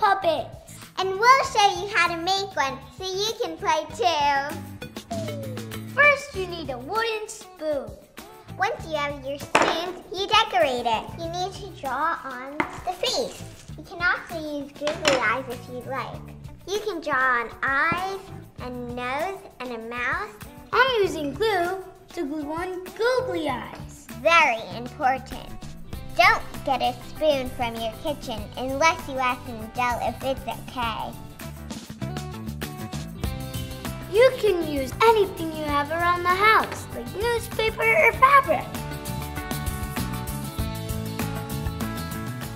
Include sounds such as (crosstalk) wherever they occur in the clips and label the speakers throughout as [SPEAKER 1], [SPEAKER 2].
[SPEAKER 1] puppets.
[SPEAKER 2] And we'll show you how to make one so you can play too.
[SPEAKER 1] First, you need a wooden spoon.
[SPEAKER 2] Once you have your spoons, you decorate it. You need to draw on the face. You can also use googly eyes if you'd like. You can draw on eyes, a nose, and a mouth.
[SPEAKER 1] I'm using glue to glue on googly eyes.
[SPEAKER 2] Very important. Don't get a spoon from your kitchen unless you ask an adult if it's okay.
[SPEAKER 1] You can use anything you have around the house, like newspaper or fabric.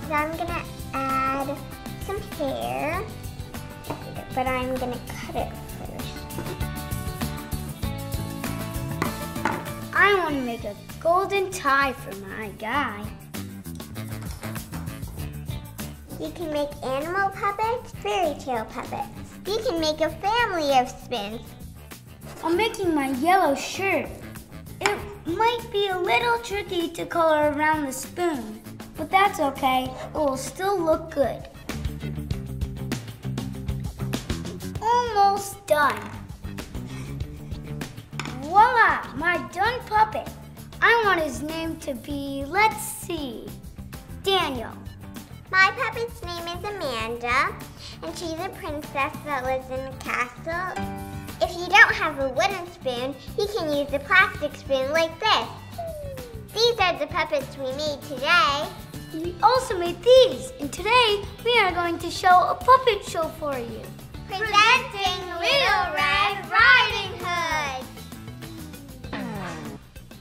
[SPEAKER 2] Now I'm gonna add some hair, but I'm gonna cut it first.
[SPEAKER 1] I want to make a golden tie for my guy.
[SPEAKER 2] You can make animal puppets, fairy tale puppets. You can make a family of spins.
[SPEAKER 1] I'm making my yellow shirt. It might be a little tricky to color around the spoon, but that's okay. It will still look good. Almost done. Voila, my done puppet. I want his name to be, let's see, Daniel.
[SPEAKER 2] My puppet's name is Amanda, and she's a princess that lives in a castle. If you don't have a wooden spoon, you can use a plastic spoon like this. These are the puppets we made today.
[SPEAKER 1] We also made these, and today we are going to show a puppet show for you.
[SPEAKER 2] Presenting Little Red Riding Hood.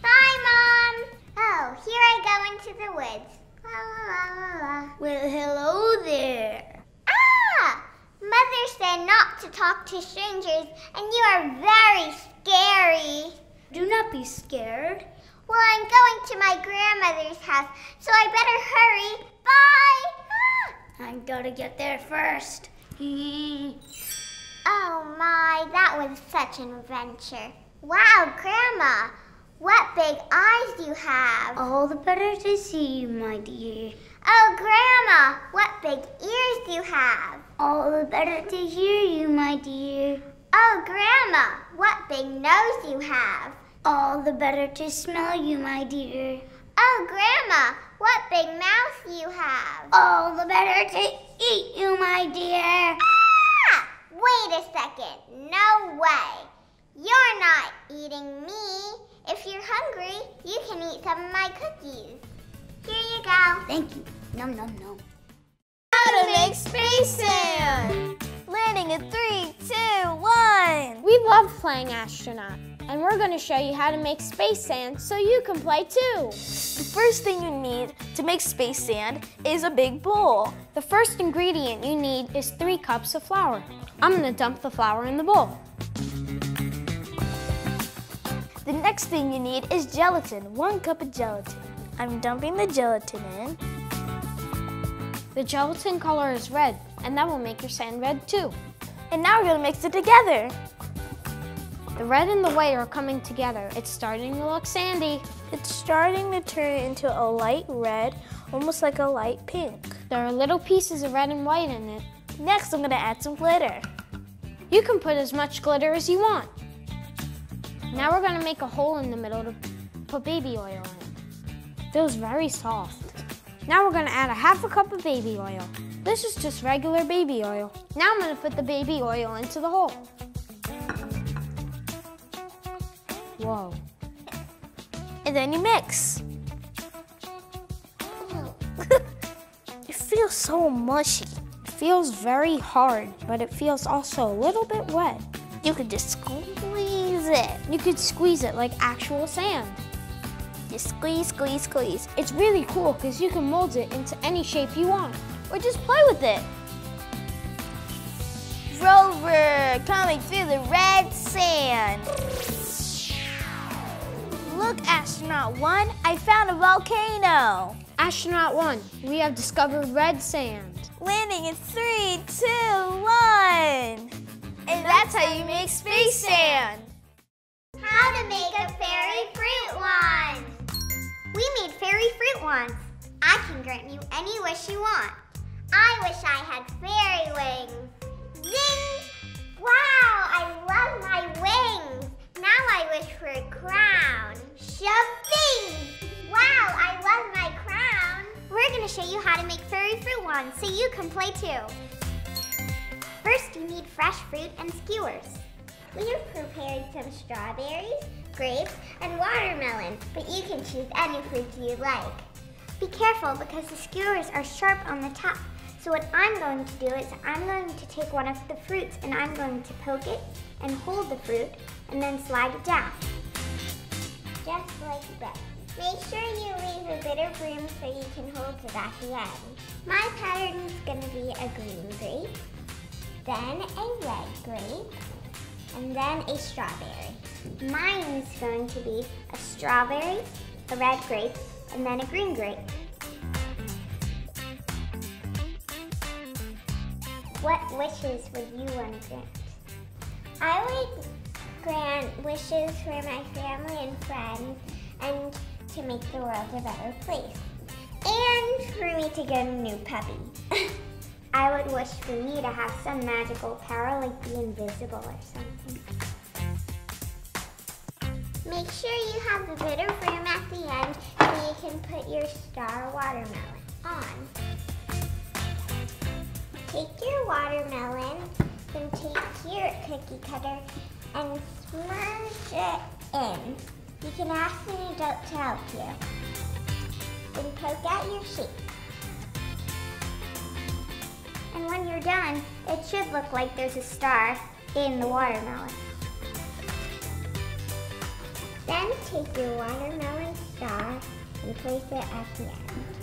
[SPEAKER 2] Bye, Mom. Oh, here I go into the woods.
[SPEAKER 1] Well, hello there.
[SPEAKER 2] Ah! Mother said not to talk to strangers, and you are very scary.
[SPEAKER 1] Do not be scared.
[SPEAKER 2] Well, I'm going to my grandmother's house, so I better hurry. Bye! Ah!
[SPEAKER 1] I gotta get there first. (laughs)
[SPEAKER 2] Oh my, that was such an adventure. Wow, Grandma, what big eyes you have.
[SPEAKER 1] All the better to see you, my dear.
[SPEAKER 2] Oh, Grandma, what big ears you have.
[SPEAKER 1] All the better to hear you, my dear.
[SPEAKER 2] Oh, Grandma, what big nose you have.
[SPEAKER 1] All the better to smell you, my dear.
[SPEAKER 2] Oh, Grandma, what big mouth you have.
[SPEAKER 1] All the better to eat you, my dear.
[SPEAKER 2] Ah! Wait a second. No way. You're not eating me. If you're hungry, you can eat some of my cookies. Here you go.
[SPEAKER 1] Thank you. Num num num.
[SPEAKER 3] How to make space sand! Landing in three, two, one.
[SPEAKER 4] We love playing astronaut, and we're going to show you how to make space sand so you can play too.
[SPEAKER 3] The first thing you need to make space sand is a big bowl.
[SPEAKER 4] The first ingredient you need is three cups of flour. I'm going to dump the flour in the bowl.
[SPEAKER 3] The next thing you need is gelatin, one cup of gelatin. I'm dumping the gelatin in.
[SPEAKER 4] The gelatin color is red, and that will make your sand red too.
[SPEAKER 3] And now we're gonna mix it together.
[SPEAKER 4] The red and the white are coming together. It's starting to look sandy.
[SPEAKER 3] It's starting to turn into a light red, almost like a light pink.
[SPEAKER 4] There are little pieces of red and white in it.
[SPEAKER 3] Next, I'm gonna add some glitter.
[SPEAKER 4] You can put as much glitter as you want. Now we're gonna make a hole in the middle to put baby oil in. it. Feels very soft. Now we're gonna add a half a cup of baby oil. This is just regular baby oil. Now I'm gonna put the baby oil into the hole. Whoa.
[SPEAKER 3] And then you mix. (laughs) it feels so mushy.
[SPEAKER 4] It feels very hard, but it feels also a little bit wet.
[SPEAKER 3] You could just squeeze it.
[SPEAKER 4] You could squeeze it like actual sand.
[SPEAKER 3] Just squeeze, squeeze, squeeze.
[SPEAKER 4] It's really cool because you can mold it into any shape you want.
[SPEAKER 3] Or just play with it. Rover coming through the red sand. Look, Astronaut One, I found a volcano.
[SPEAKER 4] Astronaut 1, we have discovered red sand.
[SPEAKER 3] Landing in three, two, one. And that's how you make space sand.
[SPEAKER 2] How to make a fairy fruit wand. We made fairy fruit wands. I can grant you any wish you want. I wish I had fairy wings. Zing! Wow, I love my wings. Now I wish for a crown. Shoving! Wow, I love my crown. We're gonna show you how to make fairy fruit wands so you can play too. First, you need fresh fruit and skewers. We have prepared some strawberries, grapes, and watermelon, but you can choose any fruit you like. Be careful because the skewers are sharp on the top. So what I'm going to do is I'm going to take one of the fruits and I'm going to poke it and hold the fruit and then slide it down. Just like that. Make sure you leave a bit of room so you can hold it at the end. My pattern is going to be a green grape, then a red grape, and then a strawberry. Mine is going to be a strawberry, a red grape, and then a green grape. What wishes would you want to grant? I would grant wishes for my family and friends and to make the world a better place. And for me to get a new puppy. I would wish for me to have some magical power like be invisible or something. Make sure you have a bit of room at the end so you can put your star watermelon on. Take your watermelon, then take your cookie cutter and smudge it in. You can ask an adult to help you. Then poke out your shape. And when you're done, it should look like there's a star in the watermelon. Then take your watermelon star and place it at the end.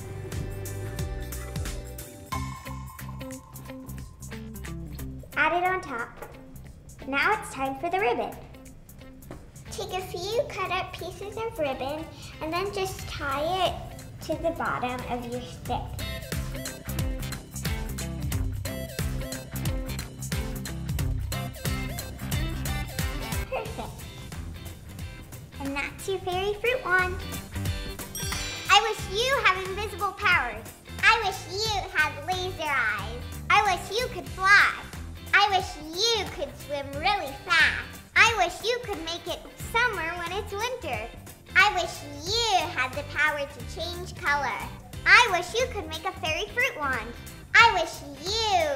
[SPEAKER 2] Add it on top. Now it's time for the ribbon. Take a few cut up pieces of ribbon and then just tie it to the bottom of your stick. Fairy. I wish you had invisible powers. I wish you had laser eyes. I wish you could fly. I wish you could swim really fast. I wish you could make it summer when it's winter. I wish you had the power to change color. I wish you could make a fairy fruit wand. I wish you.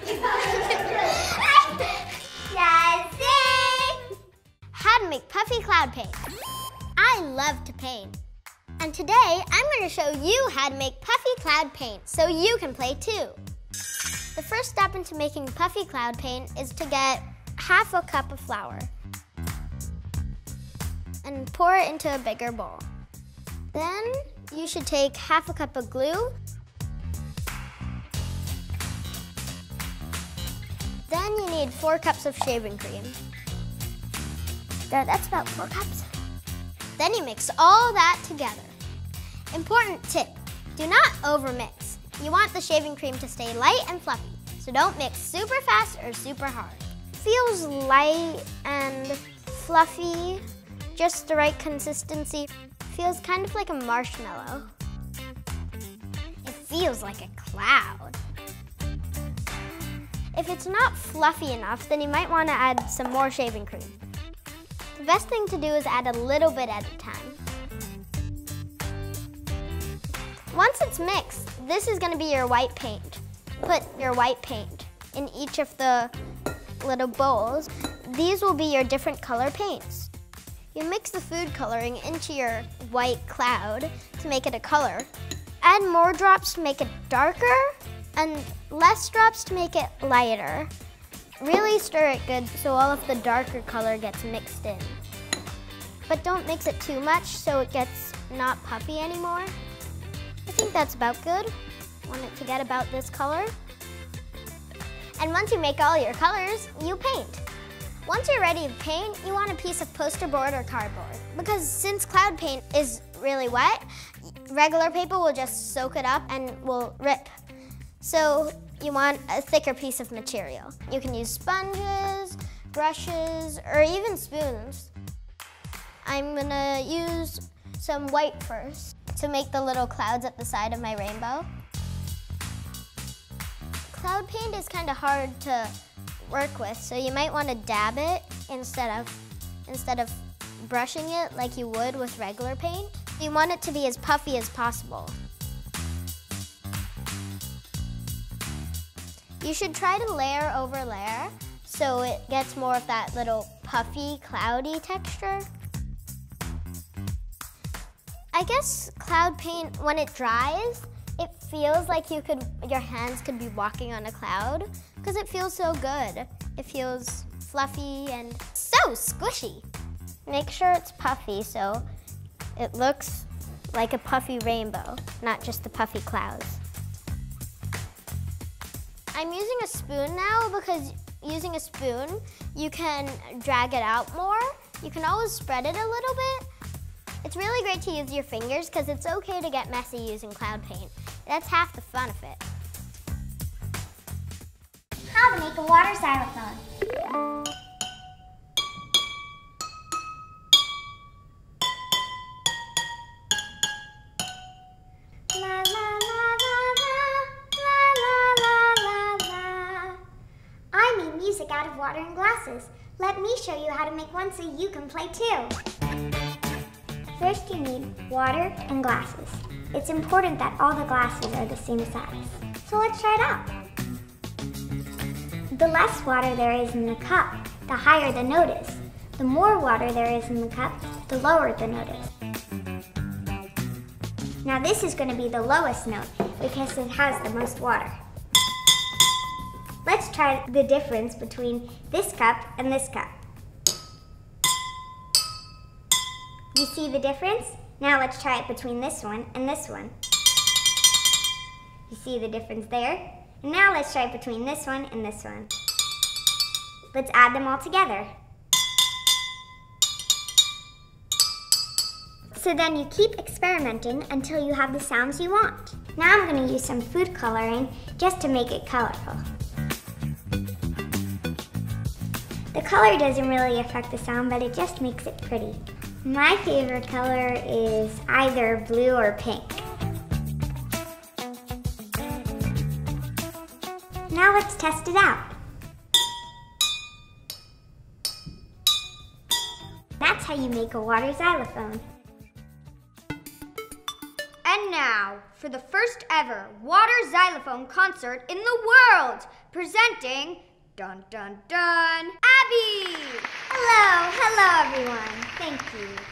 [SPEAKER 2] (laughs) Just sing.
[SPEAKER 5] How to make puffy cloud paint. I love to paint. And today I'm going to show you how to make puffy cloud paint so you can play too. The first step into making puffy cloud paint is to get half a cup of flour and pour it into a bigger bowl. Then you should take half a cup of glue. Then you need four cups of shaving cream. There, that's about four cups. Then you mix all that together. Important tip, do not overmix. You want the shaving cream to stay light and fluffy, so don't mix super fast or super hard. Feels light and fluffy, just the right consistency. Feels kind of like a marshmallow. It feels like a cloud. If it's not fluffy enough, then you might want to add some more shaving cream. The best thing to do is add a little bit at a time. Once it's mixed, this is going to be your white paint. Put your white paint in each of the little bowls. These will be your different color paints. You mix the food coloring into your white cloud to make it a color. Add more drops to make it darker and less drops to make it lighter. Really stir it good so all of the darker color gets mixed in. But don't mix it too much so it gets not puffy anymore. I think that's about good. Want it to get about this color. And once you make all your colors, you paint. Once you're ready to paint, you want a piece of poster board or cardboard. Because since cloud paint is really wet, regular paper will just soak it up and will rip. So you want a thicker piece of material. You can use sponges, brushes, or even spoons. I'm gonna use some white first to make the little clouds at the side of my rainbow. Cloud paint is kind of hard to work with, so you might want to dab it instead of instead of brushing it like you would with regular paint. You want it to be as puffy as possible. You should try to layer over layer so it gets more of that little puffy, cloudy texture. I guess cloud paint, when it dries, it feels like you could, your hands could be walking on a cloud because it feels so good. It feels fluffy and so squishy. Make sure it's puffy so it looks like a puffy rainbow, not just the puffy clouds. I'm using a spoon now because using a spoon, you can drag it out more. You can always spread it a little bit. It's really great to use your fingers because it's okay to get messy using cloud paint. That's half the fun of it.
[SPEAKER 6] How to make a water xylophone. Water and glasses. Let me show you how to make one so you can play too. First you need water and glasses. It's important that all the glasses are the same size. So let's try it out. The less water there is in the cup, the higher the note is. The more water there is in the cup, the lower the note is. Now this is going to be the lowest note because it has the most water. Let's try the difference between this cup and this cup. You see the difference? Now let's try it between this one and this one. You see the difference there? And now let's try it between this one and this one. Let's add them all together. So then you keep experimenting until you have the sounds you want. Now I'm going to use some food coloring just to make it colorful. The color doesn't really affect the sound, but it just makes it pretty. My favorite color is either blue or pink. Now let's test it out. That's how you make a water xylophone.
[SPEAKER 3] And now, for the first ever water xylophone concert in the world, presenting Dun Dun Dun Abby!
[SPEAKER 6] Hello, hello everyone. Thank you.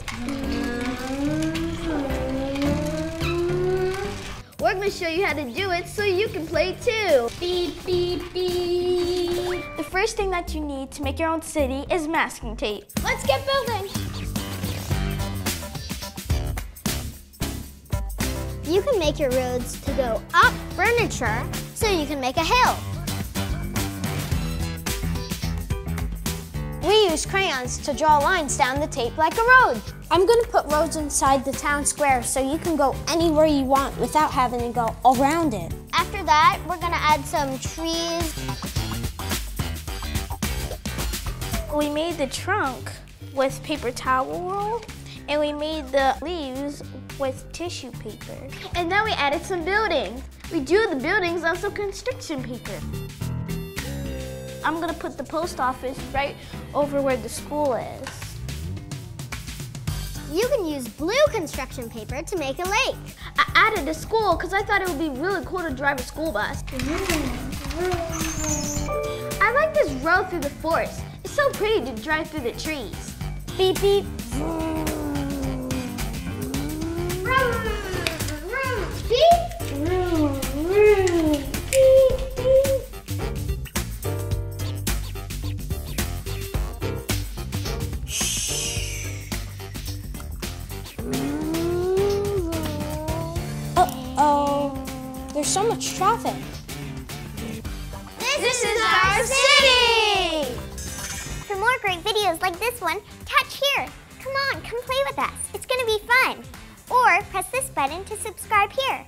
[SPEAKER 3] And. We're going to show you how to do it so you can play too.
[SPEAKER 6] Beep, beep, beep.
[SPEAKER 3] The first thing that you need to make your own city is masking tape. Let's get building.
[SPEAKER 5] You can make your roads to go up furniture so you can make a hill.
[SPEAKER 4] We use crayons to draw lines down the tape like a road. I'm gonna put roads inside the town square so you can go anywhere you want without having to go around it.
[SPEAKER 5] After that, we're gonna add some trees.
[SPEAKER 3] We made the trunk with paper towel roll and we made the leaves with tissue paper. And then we added some buildings. We drew the buildings on some construction paper. I'm gonna put the post office right over where the school is.
[SPEAKER 5] You can use blue construction paper to make a lake.
[SPEAKER 3] I added the school because I thought it would be really cool to drive a school bus. I like this road through the forest. It's so pretty to drive through the trees.
[SPEAKER 4] Beep beep. Uh There's so much traffic.
[SPEAKER 5] This
[SPEAKER 3] This is our city!
[SPEAKER 6] For more great videos like this one, touch here. Come on, come play with us. It's gonna be fun. Or press this button to subscribe here.